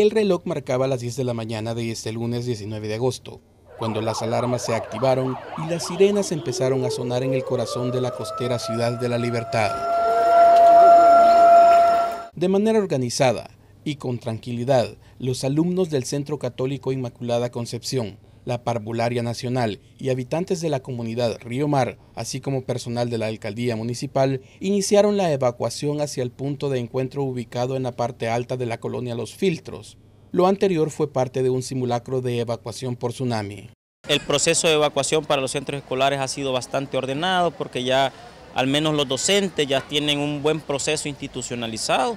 El reloj marcaba las 10 de la mañana de este lunes 19 de agosto, cuando las alarmas se activaron y las sirenas empezaron a sonar en el corazón de la costera ciudad de la libertad. De manera organizada y con tranquilidad, los alumnos del Centro Católico Inmaculada Concepción la Parvularia Nacional y habitantes de la comunidad Río Mar, así como personal de la alcaldía municipal, iniciaron la evacuación hacia el punto de encuentro ubicado en la parte alta de la colonia Los Filtros. Lo anterior fue parte de un simulacro de evacuación por tsunami. El proceso de evacuación para los centros escolares ha sido bastante ordenado porque ya al menos los docentes ya tienen un buen proceso institucionalizado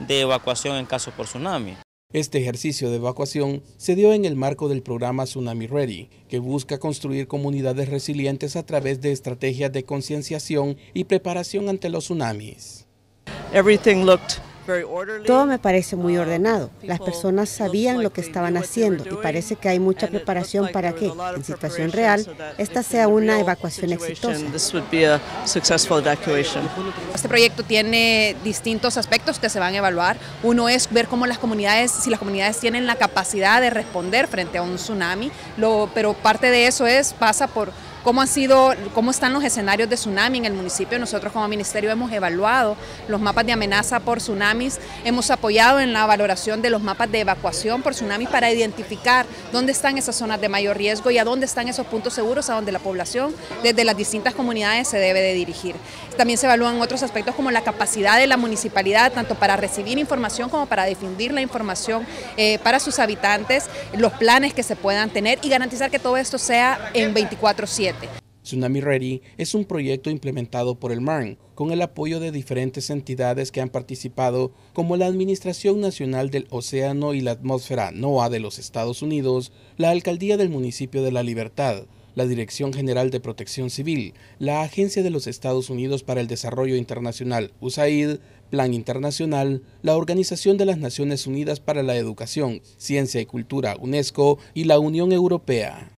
de evacuación en caso por tsunami. Este ejercicio de evacuación se dio en el marco del programa Tsunami Ready, que busca construir comunidades resilientes a través de estrategias de concienciación y preparación ante los tsunamis. Todo me parece muy ordenado. Las personas sabían lo que estaban haciendo y parece que hay mucha preparación para que, en situación real, esta sea una evacuación exitosa. Este proyecto tiene distintos aspectos que se van a evaluar. Uno es ver cómo las comunidades, si las comunidades tienen la capacidad de responder frente a un tsunami, pero parte de eso es pasa por cómo han sido, cómo están los escenarios de tsunami en el municipio. Nosotros como ministerio hemos evaluado los mapas de amenaza por tsunamis, hemos apoyado en la valoración de los mapas de evacuación por tsunami para identificar dónde están esas zonas de mayor riesgo y a dónde están esos puntos seguros a donde la población desde las distintas comunidades se debe de dirigir. También se evalúan otros aspectos como la capacidad de la municipalidad, tanto para recibir información como para difundir la información eh, para sus habitantes, los planes que se puedan tener y garantizar que todo esto sea en 24-7. Tsunami Ready es un proyecto implementado por el MARN con el apoyo de diferentes entidades que han participado como la Administración Nacional del Océano y la Atmósfera NOAA de los Estados Unidos, la Alcaldía del Municipio de La Libertad, la Dirección General de Protección Civil, la Agencia de los Estados Unidos para el Desarrollo Internacional USAID, Plan Internacional, la Organización de las Naciones Unidas para la Educación, Ciencia y Cultura UNESCO y la Unión Europea.